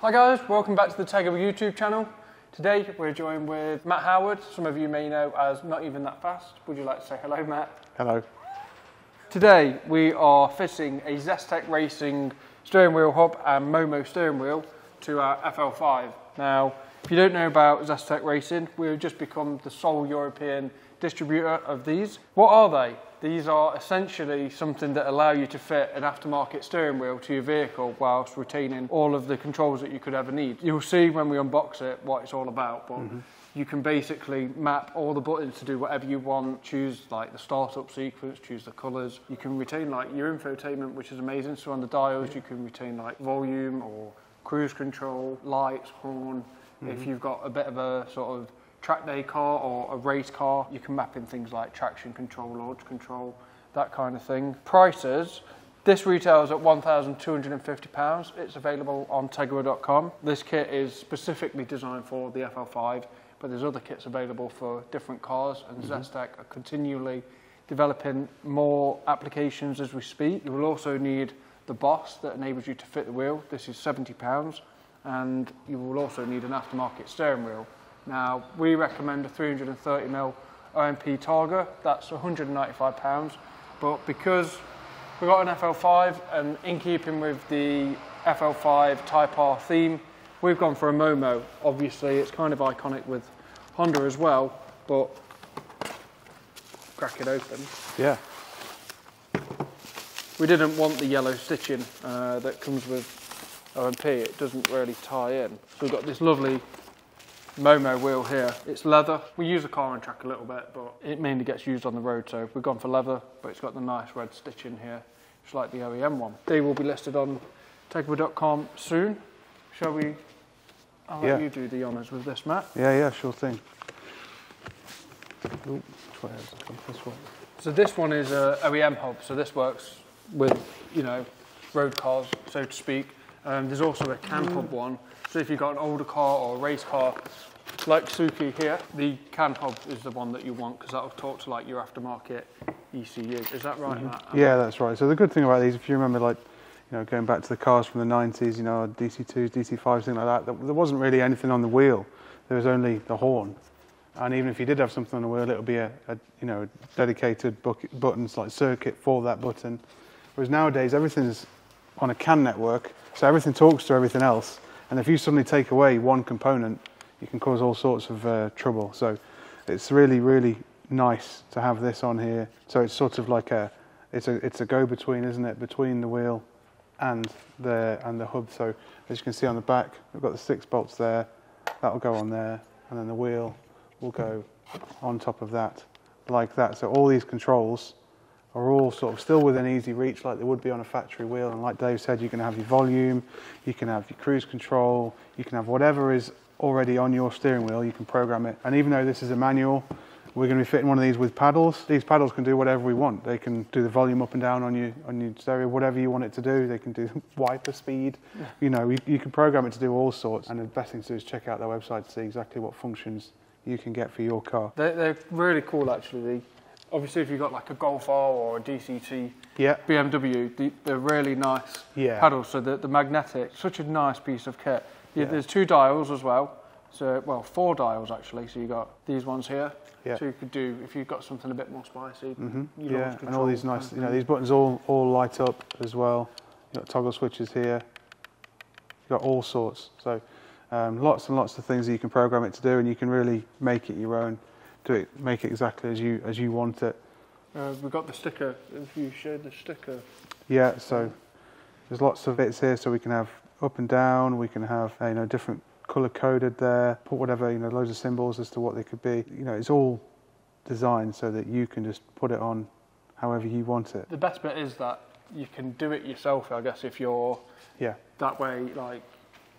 Hi guys, welcome back to the Tegiwa YouTube channel. Today we're joined with Matt Howard, some of you may know as Not Even That Fast. Would you like to say hello Matt? Hello. Today we are fitting a Zestek Racing steering wheel hub and Momo steering wheel to our FL5. Now, if you don't know about Zestek Racing, we've just become the sole European distributor of these. What are they? These are essentially something that allow you to fit an aftermarket steering wheel to your vehicle whilst retaining all of the controls that you could ever need. You'll see when we unbox it what it's all about, but mm-hmm. you can basically map all the buttons to do whatever you want, choose like the startup sequence, choose the colors. You can retain like your infotainment, which is amazing. So on the dials, you can retain like volume or cruise control, lights, horn. Mm-hmm. If you've got a bit of a sort of track day car or a race car. You can map in things like traction control, launch control, that kind of thing. Prices, this retails at £1,250. It's available on Tegiwa.com. This kit is specifically designed for the FL5, but there's other kits available for different cars, and mm-hmm. Zestek are continually developing more applications as we speak. You will also need the Boss that enables you to fit the wheel. This is £70, and you will also need an aftermarket steering wheel. Now, we recommend a 330mm OMP Targa, that's £195, but because we've got an FL5 and in keeping with the FL5 Type R theme, we've gone for a Momo. Obviously, it's kind of iconic with Honda as well, but crack it open. Yeah. We didn't want the yellow stitching uh, that comes with OMP. It doesn't really tie in. So we've got this lovely Momo wheel here. It's leather. We use a car and track a little bit, but it mainly gets used on the road. So we've gone for leather, but it's got the nice red stitching here. It's like the OEM one. They will be listed on Tegiwa.com soon. Shall we? I'll let yeah. you do the honours with this, Matt. Yeah, yeah, sure thing. Ooh, this one. So this one is a OEM hub. So this works with, you know, road cars, so to speak. Um, there's also a CAN hub one. So if you've got an older car or a race car, like Suki here, the CAN hub is the one that you want because that'll talk to like your aftermarket ECU. Is that right, mm-hmm. Matt? Yeah, that's right. So the good thing about these, if you remember, like you know, going back to the cars from the 90s, you know, DC2s, DC5s, things like that, there wasn't really anything on the wheel. There was only the horn. And even if you did have something on the wheel, it would be a, a you know dedicated bucket, buttons like circuit for that button. Whereas nowadays everything's on a CAN network, so everything talks to everything else. And if you suddenly take away one component, you can cause all sorts of uh, trouble. So it's really, really nice to have this on here. So it's sort of like a, it's a, it's a go-between, isn't it, between the wheel and the and the hub. So as you can see on the back, we've got the six bolts there. That'll go on there, and then the wheel will go on top of that, like that. So all these controls are all sort of still within easy reach like they would be on a factory wheel. And like Dave said, you can have your volume, you can have your cruise control, you can have whatever is already on your steering wheel, you can program it. And even though this is a manual, we're going to be fitting one of these with paddles. These paddles can do whatever we want. They can do the volume up and down on your on your stereo, whatever you want it to do. They can do wiper speed. Yeah. You know, you, you can program it to do all sorts. And the best thing to do is check out their website to see exactly what functions you can get for your car. They're, they're really cool, actually the obviously if you've got like a Golf R or a DCT yeah. BMW, the, they're really nice yeah. paddles. So the, the magnetic, such a nice piece of kit. Yeah. There's two dials as well. So well, four dials actually. So you got these ones here. Yeah. So you could do if you've got something a bit more spicy. Mm-hmm. Yeah, and all these nice, you know, these buttons all all light up as well. You've got toggle switches here. You've got all sorts. So um, lots and lots of things that you can program it to do, and you can really make it your own do it, make it exactly as you as you want it. Uh, we've got the sticker. If you showed the sticker. Yeah. So there's lots of bits here, so we can have up and down. We can have you know different color coded there. Put whatever you know, loads of symbols as to what they could be. You know, it's all designed so that you can just put it on however you want it. The best bit is that you can do it yourself. I guess if you're yeah that way like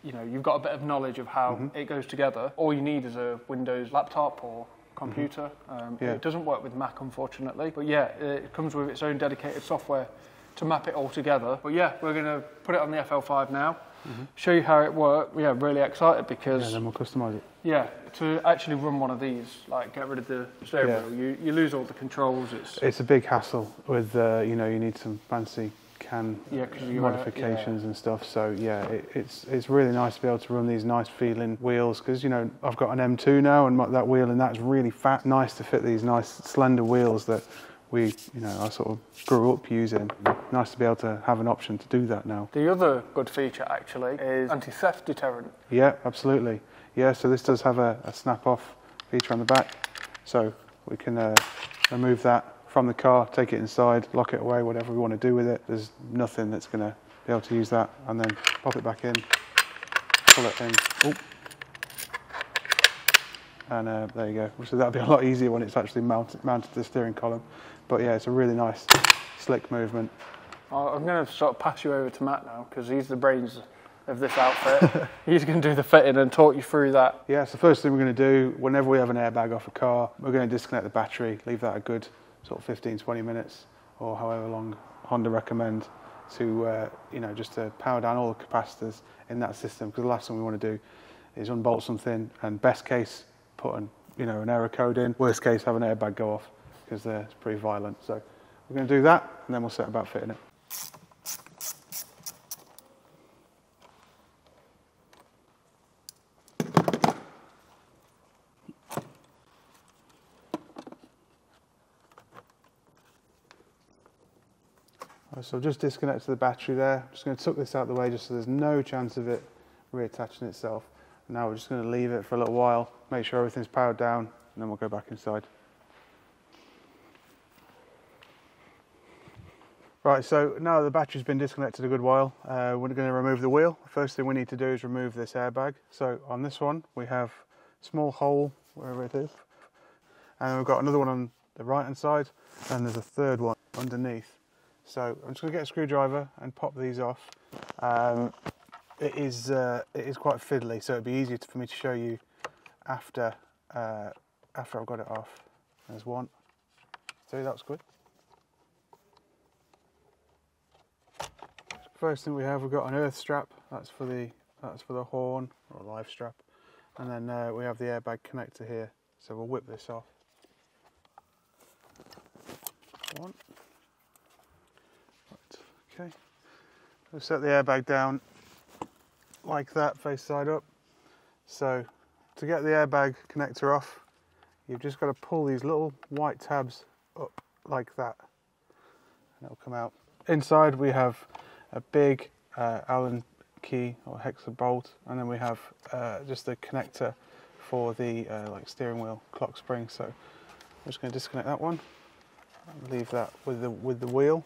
you know you've got a bit of knowledge of how mm-hmm. it goes together. All you need is a Windows laptop or computer. Mm-hmm. Um, yeah. It doesn't work with Mac, unfortunately. But yeah, it comes with its own dedicated software to map it all together. But yeah, we're going to put it on the FL5 now, mm-hmm. show you how it works. Yeah, really excited because. Yeah, then we'll customize it. Yeah, to actually run one of these, like get rid of the steering yeah. wheel, you, you lose all the controls. It's it's a big hassle with uh, you know you need some fancy can Yeah, uh, modifications and stuff. So yeah, it, it's it's really nice to be able to run these nice feeling wheels because you know I've got an M2 now and my, that wheel and that's really fat. Nice to fit these nice slender wheels that we you know I sort of grew up using. Nice to be able to have an option to do that now. The other good feature actually is anti-theft deterrent. Yeah, absolutely. Yeah, so this does have a, a snap off feature on the back, so we can uh, remove that from the car, take it inside, lock it away, whatever we want to do with it. There's nothing that's going to be able to use that, and then pop it back in, pull it in. Oh. And uh, there you go. So that'll be a lot easier when it's actually mounted, mounted to the steering column. But yeah, it's a really nice, slick movement. I- I'm going to sort of pass you over to Matt now because he's the brains of this outfit. he's going to do the fitting and talk you through that. Yeah, so first thing we're going to do, whenever we have an airbag off a car, we're going to disconnect the battery, leave that a good sort of 15, 20 minutes, or however long Honda recommend to, uh, you know, just to power down all the capacitors in that system. Because the last thing we want to do is unbolt something, and best case, put an, you know, an error code in. Worst case, have an airbag go off because it's pretty violent. So we're going to do that, and then we'll set about fitting it. So I've just disconnected the battery there. Just going to tuck this out of the way just so there's no chance of it reattaching itself. Now we're just going to leave it for a little while, make sure everything's powered down, and then we'll go back inside. Right, so now the battery's been disconnected a good while, uh, we're going to remove the wheel. First thing we need to do is remove this airbag. So on this one, we have a small hole, wherever it is, and we've got another one on the right hand side, and there's a third one underneath. So I'm just going to get a screwdriver and pop these off. Um, it is uh, it is quite fiddly, so it'd be easier for me to show you after uh, after I've got it off. There's one. See, that's good. First thing we have, we've got an earth strap. That's for the that's for the horn or live strap, and then uh, we have the airbag connector here. So we'll whip this off. One. Right, okay. We'll set the airbag down like that, face side up. So to get the airbag connector off, you've just got to pull these little white tabs up like that, and it'll come out. Inside we have a big uh, Allen key or hexa bolt, and then we have uh, just the connector for the uh, like steering wheel clock spring. So I'm just going to disconnect that one, leave that with the with the wheel.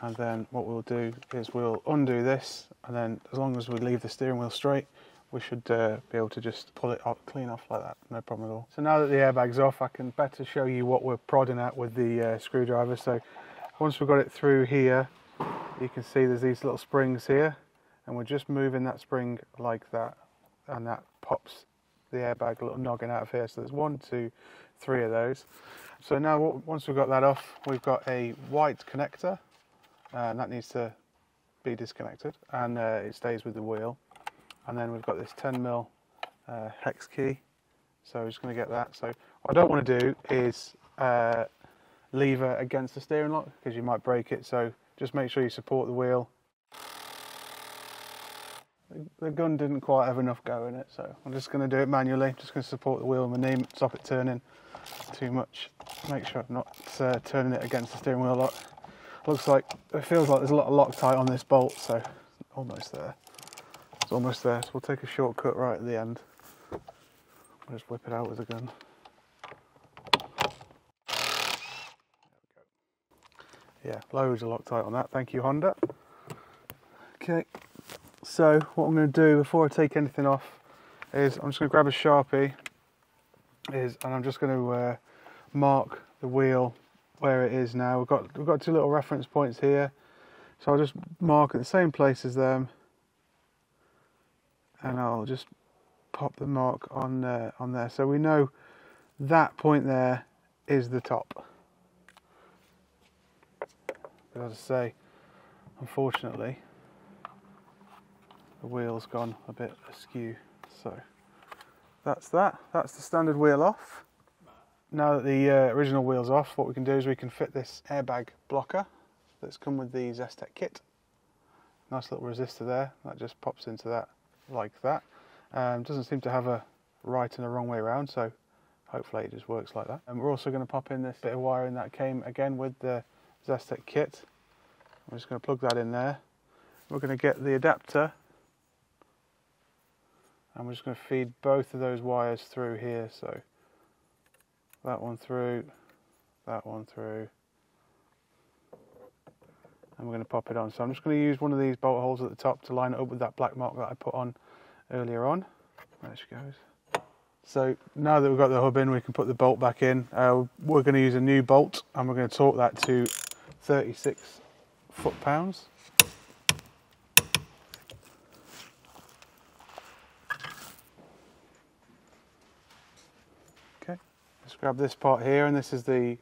And then what we'll do is we'll undo this and then as long as we leave the steering wheel straight we should uh, be able to just pull it off, clean off like that no problem at all. So now that the airbag's off I can better show you what we're prodding at with the uh, screwdriver. So once we've got it through here you can see there's these little springs here and we're just moving that spring like that and that pops the airbag a little noggin out of here. So there's one two three of those. So now once we've got that off we've got a white connector and that needs to be disconnected and uh, it stays with the wheel. And then we've got this 10 mil uh, hex key. So we're just going to get that. So what I don't want to do is uh, lever against the steering lock because you might break it. So just make sure you support the wheel the- the gun didn't quite have enough go in it so I'm just going to do it manually just going to support the wheel with my knee stop it turning too much make sure I'm not uh, turning it against the steering wheel a lot looks like it feels like there's a lot of Loctite on this bolt, so almost there. It's almost there. So we'll take a shortcut right at the end. We'll just whip it out with a gun. Yeah, loads of Loctite on that. Thank you, Honda. Okay, so what I'm going to do before I take anything off is I'm just going to grab a sharpie, is and I'm just going to uh, mark the wheel where it is now. We've got we've got two little reference points here, so I'll just mark at the same place as them, and I'll just pop the mark on uh, on there, so we know that point there is the top. But as I say, unfortunately, the wheel's gone a bit askew, so that's that. That's the standard wheel off. Now that the uh, original wheel's off, what we can do is we can fit this airbag blocker that's come with the Zestek kit. Nice little resistor there, that just pops into that like that. Um, doesn't seem to have a right and a wrong way around, so hopefully it just works like that. And we're also going to pop in this bit of wiring that came again with the Zestek kit. I'm just going to plug that in there. We're going to get the adapter and we're just going to feed both of those wires through here. So that one through, that one through, and we're going to pop it on. So I'm just going to use one of these bolt holes at the top to line it up with that black mark that I put on earlier on. There she goes. So now that we've got the hub in, we can put the bolt back in. Uh, we're going to use a new bolt and we're going to torque that to 36 foot-pounds. Okay, let's grab this part here and this is the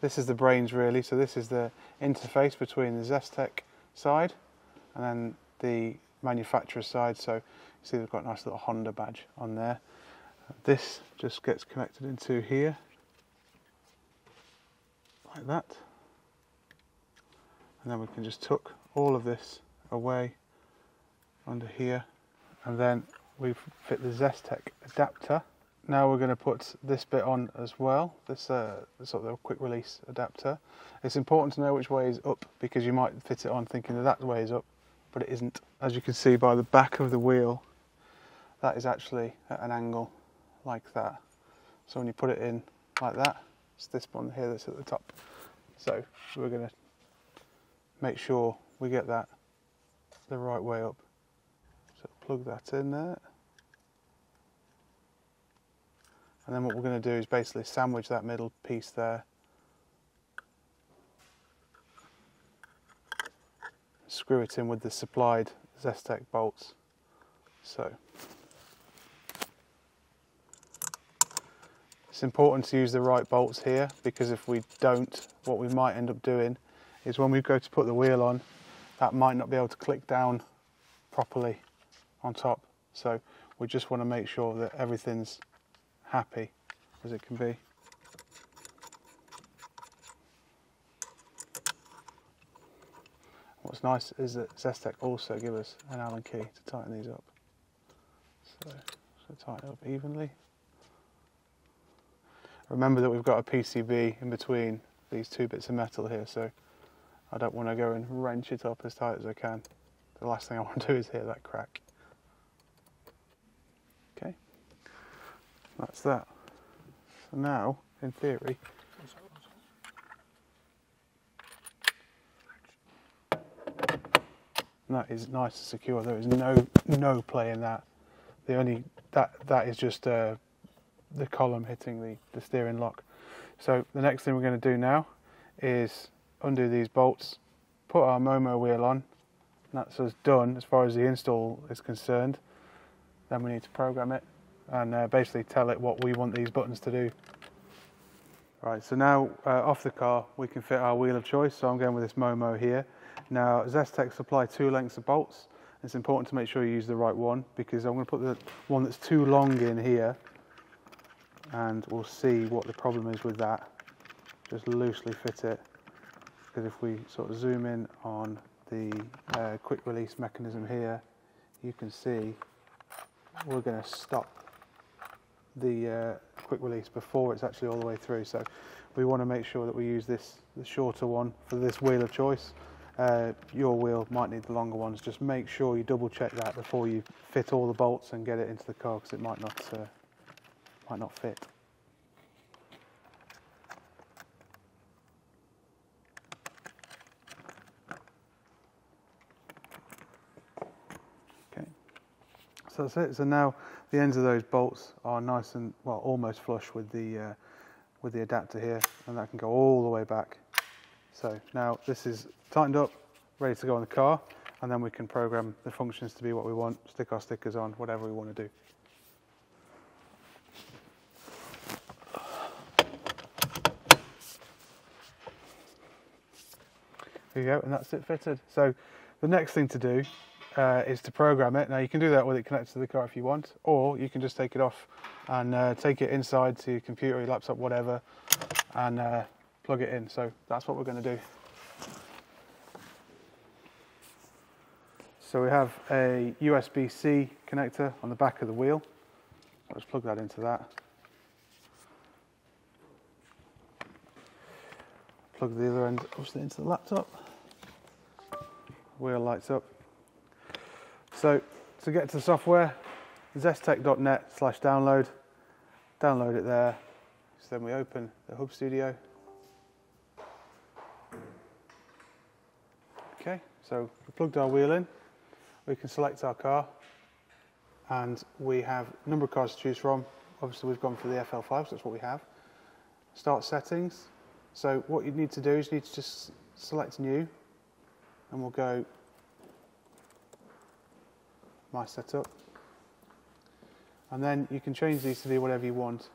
this is the brains really. So this is the interface between the Zestek side and then the manufacturer's side. So you see they've got a nice little Honda badge on there. This just gets connected into here, like that. And then we can just tuck all of this away under here. And then we fit the Zestek adapter. Now we're going to put this bit on as well, this uh, sort of quick release adapter. It's important to know which way is up because you might fit it on thinking that that way is up, but it isn't. As you can see by the back of the wheel, that is actually at an angle like that. So when you put it in like that, it's this one here that's at the top. So we're going to make sure we get that the right way up. So plug that in there. And then what we're going to do is basically sandwich that middle piece there. Screw it in with the supplied Zestek bolts. So It's important to use the right bolts here because if we don't, what we might end up doing is when we go to put the wheel on, that might not be able to click down properly on top. So we just want to make sure that everything's happy as it can be. What's nice is that Zestek also give us an Allen key to tighten these up. So, so tighten up evenly. Remember that we've got a PCB in between these two bits of metal here, so I don't want to go and wrench it up as tight as I can. The last thing I want to do is hear that crack. Okay, that's that. So now, in theory, that is nice and secure. There is no no play in that. The only that that is just uh, the column hitting the, the steering lock. So the next thing we're going to do now is undo these bolts, put our Momo wheel on, that's us done as far as the install is concerned. Then we need to program it and uh, basically tell it what we want these buttons to do. Right, so now uh, off the car we can fit our wheel of choice, so I'm going with this Momo here. Now Zestek supply two lengths of bolts. It's important to make sure you use the right one because I'm going to put the one that's too long in here and we'll see what the problem is with that. Just loosely fit it because if we sort of zoom in on the uh, quick release mechanism here, you can see we're going to stop the uh, quick release before it's actually all the way through. So we want to make sure that we use this the shorter one for this wheel of choice. Uh, your wheel might need the longer ones. Just make sure you double check that before you fit all the bolts and get it into the car because it might not uh, might not fit. So that's it. So now the ends of those bolts are nice and well, almost flush with the uh, with the adapter here, and that can go all the way back. So now this is tightened up, ready to go on the car, and then we can program the functions to be what we want, stick our stickers on, whatever we want to do. There you go, and that's it fitted. So the next thing to do uh, is to program it. Now you can do that with it connected to the car if you want, or you can just take it off and uh, take it inside to your computer, your laptop, whatever, and uh, plug it in. So that's what we're going to do. So we have a USB-C connector on the back of the wheel. I'll just plug that into that. Plug the other end obviously into the laptop. Wheel lights up. So to get to the software, zestek.net slash download. Download it there. So then we open the Hub Studio. Okay, so we plugged our wheel in. We can select our car and we have a number of cars to choose from. Obviously we've gone for the FL5, so that's what we have. Start settings. So what you need to do is you need to just select new and we'll go my setup. And then you can change these to be whatever you want.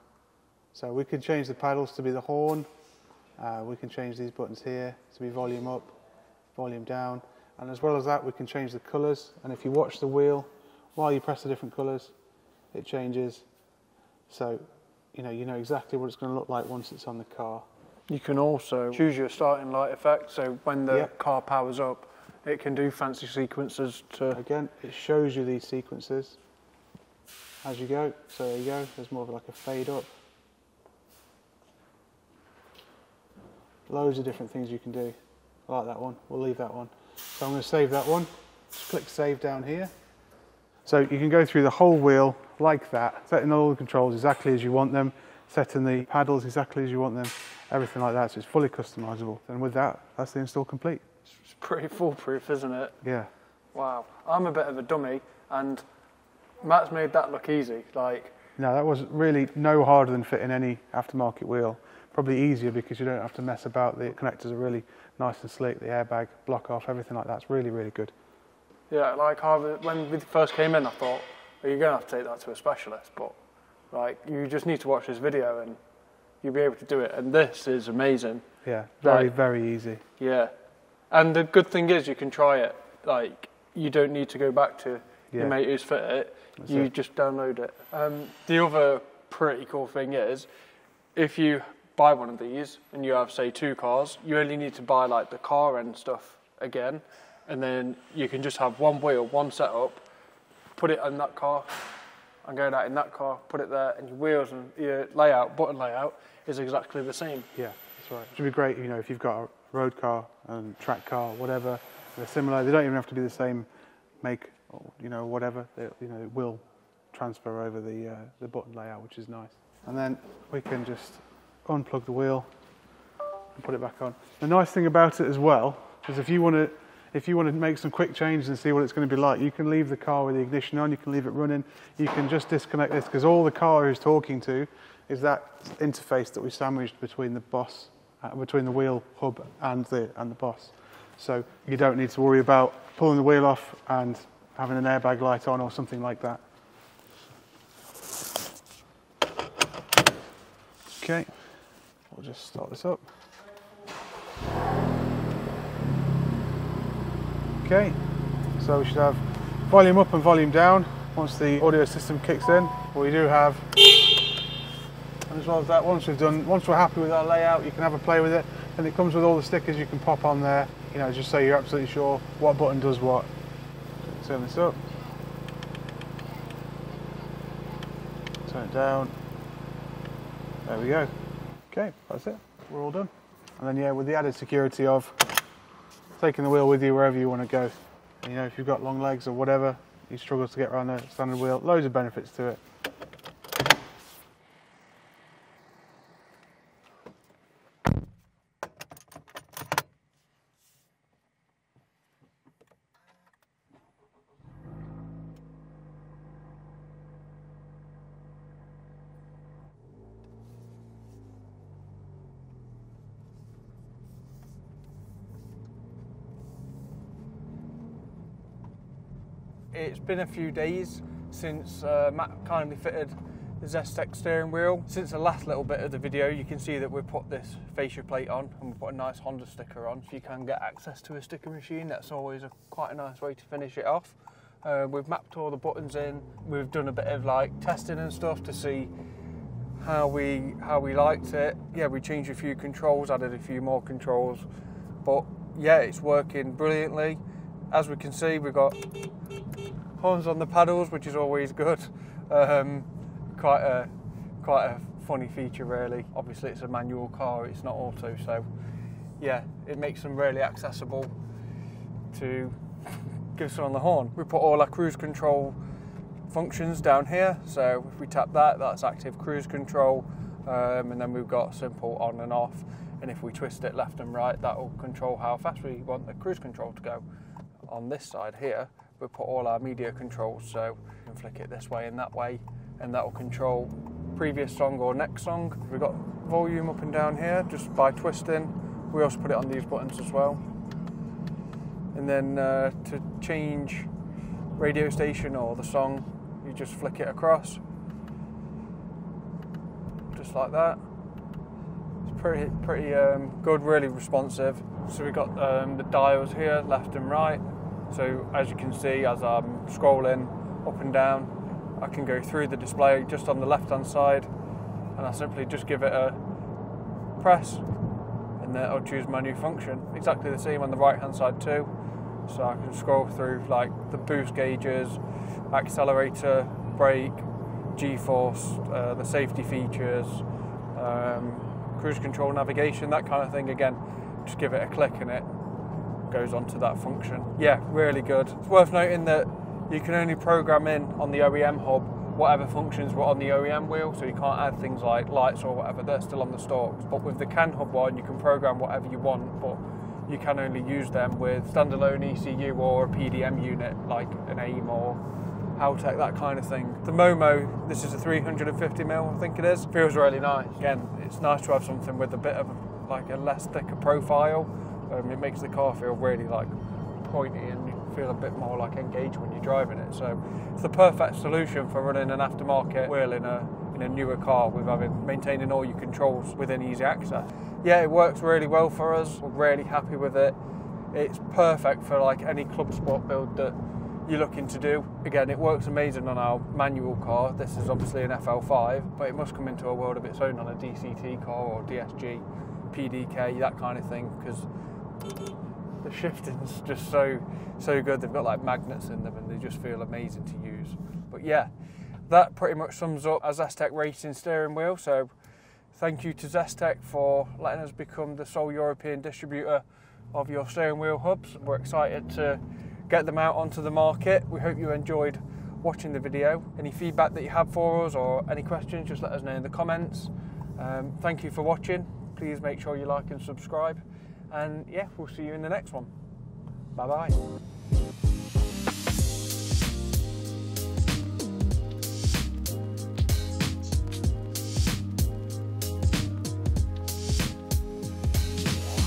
So we can change the paddles to be the horn. Uh, we can change these buttons here to be volume up, volume down. And as well as that, we can change the colours. And if you watch the wheel, while you press the different colours, it changes. So, you know, you know exactly what it's going to look like once it's on the car. You can also choose your starting light effect. So when the Yep. car powers up, it can do fancy sequences to. Again, it shows you these sequences as you go. So there you go. There's more of like a fade up. Loads of different things you can do. I like that one. We'll leave that one. So I'm going to save that one. Just click save down here. So you can go through the whole wheel like that, setting all the controls exactly as you want them, setting the paddles exactly as you want them, everything like that. So it's fully customizable. And with that, that's the install complete. It's pretty foolproof, isn't it? Yeah. Wow. I'm a bit of a dummy, and Matt's made that look easy. Like, No, that was really no harder than fitting any aftermarket wheel. Probably easier because you don't have to mess about. The connectors are really nice and slick. The airbag, block off, everything like that's really, really good. yeah, like when we first came in, I thought, well, you're going to have to take that to a specialist. But, like, you just need to watch this video and you'll be able to do it. And this is amazing. Yeah, very, Right. very easy. Yeah. And the good thing is you can try it. Like, you don't need to go back to Yeah. your mate who's fit it. That's you it. just download it. Um, the other pretty cool thing is if you buy one of these and you have, say, two cars, you only need to buy, like, the car and stuff again. And then you can just have one wheel, one setup, put it on that car, and go that in that car, put it there, and your wheels and your layout, button layout, is exactly the same. Yeah, that's right. It would be great, you know, if you've got a road car and track car, whatever. They're similar. They don't even have to be the same make, or, you know, whatever. They, you know, will transfer over the uh, the button layout, which is nice. And then we can just unplug the wheel and put it back on. The nice thing about it as well is if you want to if you want to make some quick changes and see what it's going to be like, you can leave the car with the ignition on, you can leave it running, you can just disconnect this because all the car is talking to is that interface that we sandwiched between the boss, uh, between the wheel hub and the and the boss. So you don't need to worry about pulling the wheel off and having an airbag light on or something like that. Okay, we'll just start this up. Okay, so we should have volume up and volume down once the audio system kicks in. We do have, and as well as that, once we've done, once we're happy with our layout, you can have a play with it. And it comes with all the stickers you can pop on there, you know, just so you're absolutely sure what button does what. Turn this up. Turn it down. There we go. Okay, that's it. We're all done. And then yeah, with the added security of taking the wheel with you wherever you want to go. You know, if you've got long legs or whatever, you struggle to get around the standard wheel. Loads of benefits to it. It's been a few days since uh, Matt kindly fitted the Zestek steering wheel. Since the last little bit of the video, you can see that we've put this fascia plate on and we've put a nice Honda sticker on, so you can get access to a sticker machine. That's always a, quite a nice way to finish it off. Uh, we've mapped all the buttons in. We've done a bit of like testing and stuff to see how we how we liked it. Yeah, we changed a few controls, added a few more controls, but yeah, it's working brilliantly. as we can see, we've got horns on the paddles, which is always good. Um, quite a quite a funny feature, really. Obviously, it's a manual car; it's not auto, so yeah, it makes them really accessible to give someone the horn. We put all our cruise control functions down here. So if we tap that, that's active cruise control, um, and then we've got simple on and off. And if we twist it left and right, that will control how fast we want the cruise control to go. On this side here, we put all our media controls, so we can flick it this way and that way, and that will control previous song or next song. We've got volume up and down here just by twisting. We also put it on these buttons as well. And then uh, to change radio station or the song, you just flick it across, just like that. It's pretty pretty um, good, really responsive. So we've got um, the dials here, left and right. So as you can see, as I'm scrolling up and down, I can go through the display just on the left hand side, and I simply just give it a press, and then I'll choose my new function. Exactly the same on the right hand side too. So I can scroll through like the boost gauges, accelerator, brake, G-force, uh, the safety features, um, cruise control, navigation, that kind of thing. Again, just give it a click and it goes onto that function. Yeah, really good. It's worth noting that you can only program in on the OEM hub whatever functions were on the OEM wheel, so you can't add things like lights or whatever, they're still on the stalks. But with the CAN hub one, you can program whatever you want, but you can only use them with standalone ECU or a PDM unit like an AIM or Haltech, that kind of thing. The Momo, this is a 350 mil, I think it is. Feels really nice. Again, it's nice to have something with a bit of like a less thicker profile. Um, it makes the car feel really like pointy and you feel a bit more like engaged when you're driving it. So it's the perfect solution for running an aftermarket wheel in a in a newer car with having maintaining all your controls within easy access. Yeah, it works really well for us. We're really happy with it. It's perfect for like any club sport build that you're looking to do. Again, it works amazing on our manual car. This is obviously an FL5, but it must come into a world of its own on a DCT car or DSG, PDK, that kind of thing, because the shifting's just so so good. They've got like magnets in them and they just feel amazing to use. But yeah, that pretty much sums up a Zestek racing steering wheel. So thank you to Zestek for letting us become the sole European distributor of your steering wheel hubs. We're excited to get them out onto the market. We hope you enjoyed watching the video. Any feedback that you have for us or any questions, just let us know in the comments. Um, thank you for watching. Please make sure you like and subscribe. And yeah, we'll see you in the next one. Bye bye.